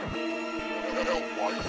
Help,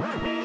Woo!